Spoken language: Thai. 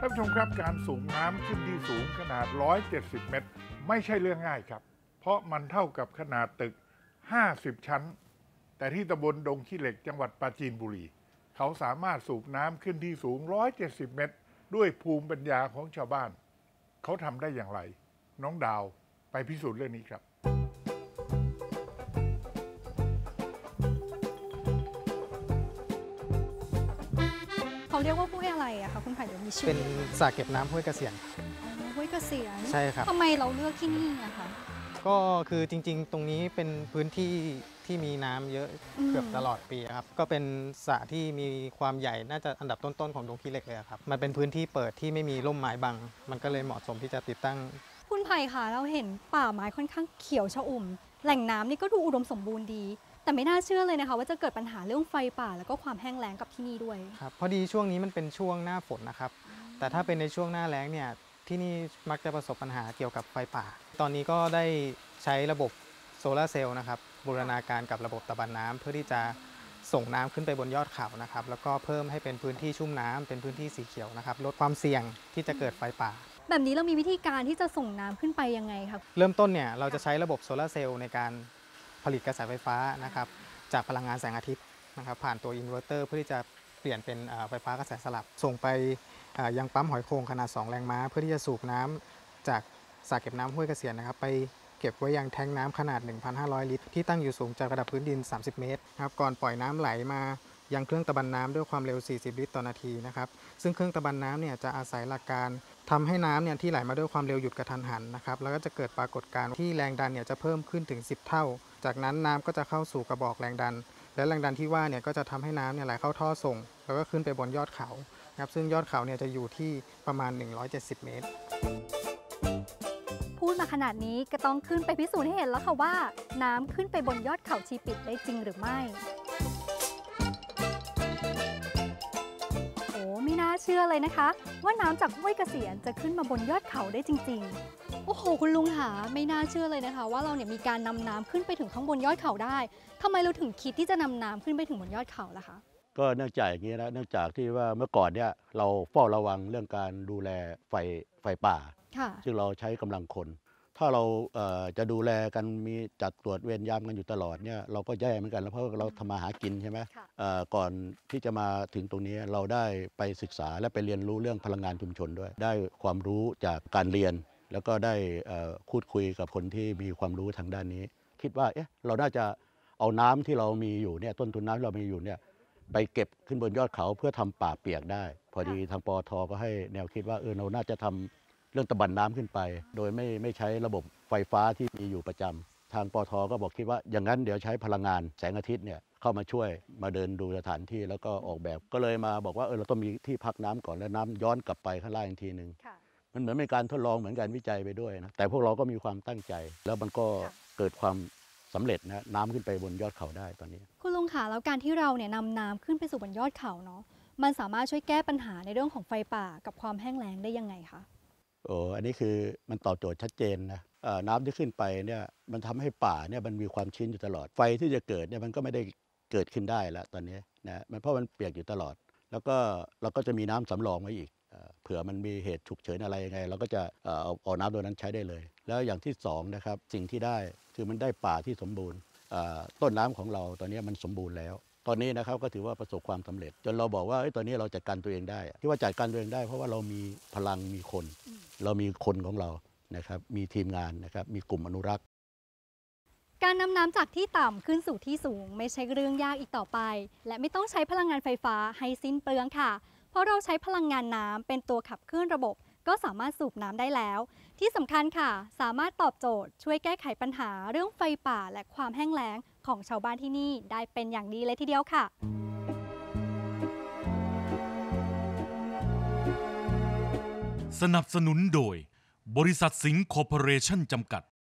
ท่านผู้ชมครับการสูงน้ำขึ้นที่สูงขนาด 170 เมตร ไม่ใช่เรื่องง่ายครับ เพราะมันเท่ากับขนาดตึก 50 ชั้น แต่ที่ตำบลดงขี้เหล็กจังหวัดปราจีนบุรี เขาสามารถสูบน้ำขึ้นที่สูง 170 เมตร ด้วยภูมิปัญญาของชาวบ้าน เขาทำได้อย่างไร น้องดาวไปพิสูจน์เรื่องนี้ครับ เขาเรียกว่าห้วยอะไรอะคะคุณไผ่เดี๋ยวมีชื่อเป็นสระเก็บน้ำห้วยเกษียณอ๋อห้วยเกษียณใช่ครับ ทำไมเราเลือกที่นี่อะคะ ก็คือจริงๆ ตรงนี้เป็นพื้นที่ที่มีน้ำเยอะอืม เกือบตลอดปีครับ ก็เป็นสระที่มีความใหญ่น่าจะอันดับต้นๆของดงขี้เหล็กเลยครับ มันเป็นพื้นที่เปิดที่ไม่มีร่มไม้บัง มันก็เลยเหมาะสมที่จะติดตั้ง คุณไผ่ค่ะเราเห็นป่าไม้ค่อนข้างเขียวชอุ่ม แหล่งน้ำนี่ก็ดูอุดมสมบูรณ์ดี แต่ไม่น่าเชื่อเลยนะคะ ว่าจะเกิดปัญหาเรื่องไฟป่า แล้วก็ความแห้งแล้งกับที่นี่ด้วยครับพอดีช่วงนี้มันเป็นช่วงหน้าฝนนะครับ แต่ถ้าเป็นในช่วงหน้าแล้งเนี่ยที่นี่มักจะประสบปัญหาเกี่ยวกับไฟป่า ตอนนี้ก็ได้ใช้ระบบโซลาร์เซลล์นะครับบูรณาการกับระบบตะบันน้ำเพื่อที่จะส่งน้ำขึ้นไปบนยอดเขานะครับ แล้วก็เพิ่มให้เป็นพื้นที่ชุ่มน้ำเป็นพื้นที่สีเขียวนะครับ ลดความเสี่ยงที่จะเกิดไฟป่า แบบนี้เรามีวิธีการที่จะส่งน้ำขึ้นไปยังไงครับ เริ่มต้นเนี่ยเราจะใช้ระบบโซลาร์เซลล์ในการ ผลิตกระแสไฟฟ้านะครับจากพลังงานแสงอาทิตย์นะครับผ่านตัวอินเวอร์เตอร์เพื่อที่จะเปลี่ยนเป็นไฟฟ้ากระแสสลับ ส่งไปยังปั๊มหอยโขงขนาด 2 แรงม้า เพื่อที่จะสูบน้ำจากสระเก็บน้ำห้วยเกษียณนะครับไปเก็บไว้ยังแทงก์น้ำขนาด 1,500 ลิตร ที่ตั้งอยู่สูงจากระดับพื้นดิน 30 เมตรครับก่อนปล่อยน้ำไหลมา ยังเครื่องตะบันน้ำด้วยความเร็ว 40 ลิตรต่อนาทีนะครับซึ่งเครื่องตะบันน้ำเนี่ยจะอาศัยหลักการทำให้น้ำเนี่ยที่ไหลมาด้วยความเร็วหยุดกระทันหันนะครับแล้วก็จะเกิดปรากฏการณ์ที่แรงดันเนี่ยจะเพิ่มขึ้นถึง 10 เท่า จากนั้นน้ำก็จะเข้าสู่กระบอกแรงดัน และแรงดันที่ว่าเนี่ยก็จะทำให้น้ำเนี่ยไหลเข้าท่อส่ง แล้วก็ขึ้นไปบนยอดเขานะครับซึ่งยอดเขาเนี่ยจะอยู่ที่ประมาณ 170 เมตร พูดมาขนาดนี้ก็ต้องขึ้นไปพิสูจน์ให้เห็นแล้วค่ะว่า น้ำขึ้นไปบนยอดเขาชีปิดได้จริงหรือไม่ ชื่อเลยนะคะ ว่าน้ำจากห้วยเกษียณจะขึ้นมาบนยอดเขาได้จริง ๆ โอ้โห คุณลุงหาไม่น่าเชื่อเลยนะคะ ว่าเราเนี่ยมีการนำน้ำขึ้นไปถึงข้างบนยอดเขาได้ทำไมเราถึงคิดที่จะนำน้ำขึ้นไปถึงบนยอดเขาล่ะคะ ก็เนื่องจากอย่างนี้นะเนื่องจากที่ว่าเมื่อก่อนเนี่ยเราเฝ้าระวังเรื่องการดูแลไฟไฟป่า ค่ะ ซึ่งเราใช้กำลังคน ถ้าเราเอ่อจะดูแลกันมีจัดตรวจเวรยามกันอยู่ตลอดเนี่ยเราก็แย่เหมือนกันแล้วเพราะเราทำมาหากินใช่ไหมค่ะเอ่อก่อนที่จะมาถึงตรงนี้เราได้ไปศึกษาและไปเรียนรู้เรื่องพลังงานชุมชนด้วย ได้ความรู้จากการเรียน แล้วก็ได้เอ่อพูดคุยกับคนที่มีความรู้ทางด้านนี้ คิดว่าเอ๊ะเราน่าจะเอาน้ำที่เรามีอยู่เนี่ยต้นทุนน้ำที่เรามีอยู่เนี่ยไปเก็บขึ้นบนยอดเขาเพื่อทำป่าเปียกได้ พอดีทางปอทก็ให้แนวคิดว่าเออเราน่าจะทำเรื่องตะบันน้ำขึ้นไป โดยไม่ไม่ใช้ระบบไฟฟ้าที่มีอยู่ประจำทางปอทก็บอกคิดว่าอย่างนั้นเดี๋ยวใช้พลังงานแสงอาทิตย์เนี่ยเข้ามาช่วยมาเดินดูสถานที่แล้วก็ออกแบบก็เลยมาบอกว่าเออเราต้องมีที่พักน้ำก่อนแล้วน้ำย้อนกลับไปข้างล่างอีกทีหนึ่งค่ะมันเหมือนเป็นการทดลองเหมือนการวิจัยไปด้วยนะแต่พวกเราก็มีความตั้งใจ แล้วมันก็ค่ะเกิดความสำเร็จนะน้ำขึ้นไปบนยอดเขาได้ตอนนี้ คุณลุงคะแล้วการที่เราเนี่ยนำน้ำขึ้นไปสู่บนยอดเขาเนาะมันสามารถช่วยแก้ปัญหาในเรื่องของไฟป่ากับความแห้งแล้งได้ยังไงคะ โอ้อันนี้คือมันตอบโจทย์ชัดเจนนะน้ำที่ขึ้นไปเนี่ยมันทำให้ป่าเนี่ยมันมีความชื้นอยู่ตลอด ไฟที่จะเกิดเนี่ยมันก็ไม่ได้เกิดขึ้นได้แล้วตอนนี้นะมันเพราะมันเปียกอยู่ตลอด แล้วก็เราก็จะมีน้ำสำรองไว้อีกเผื่อมันมีเหตุฉุกเฉินอะไรยังไง เราก็จะเอาเอาน้ำตัวนั้นใช้ได้เลย แล้วอย่างที่สองนะครับสิ่งที่ได้คือมันได้ป่าที่สมบูรณ์ต้นน้ำของเราตอนนี้มันสมบูรณ์แล้ว ตอนนี้นะครับก็ถือว่าประสบความสำเร็จ จนเราบอกว่าเอ้ตอนนี้เราจัดการตัวเองได้ ที่ว่าจัดการตัวเองได้ เพราะว่าเรามีพลังมีคน เรามีคนของเรานะครับมีทีมงานนะครับมีกลุ่มอนุรักษ์ การนำน้ำจากที่ต่ำขึ้นสู่ที่สูง ไม่ใช่เรื่องยากอีกต่อไป และไม่ต้องใช้พลังงานไฟฟ้าให้สิ้นเปลืองค่ะ เพราะเราใช้พลังงานน้ำเป็นตัวขับเคลื่อนระบบ ก็สามารถสูบน้ำได้แล้ว ที่สำคัญค่ะ สามารถตอบโจทย์ ช่วยแก้ไขปัญหาเรื่องไฟป่าและความแห้งแล้งของชาวบ้านที่นี่ได้เป็นอย่างดีเลยทีเดียวค่ะสนับสนุนโดย บริษัทสิงห์คอร์ปอเรชั่นจำกัด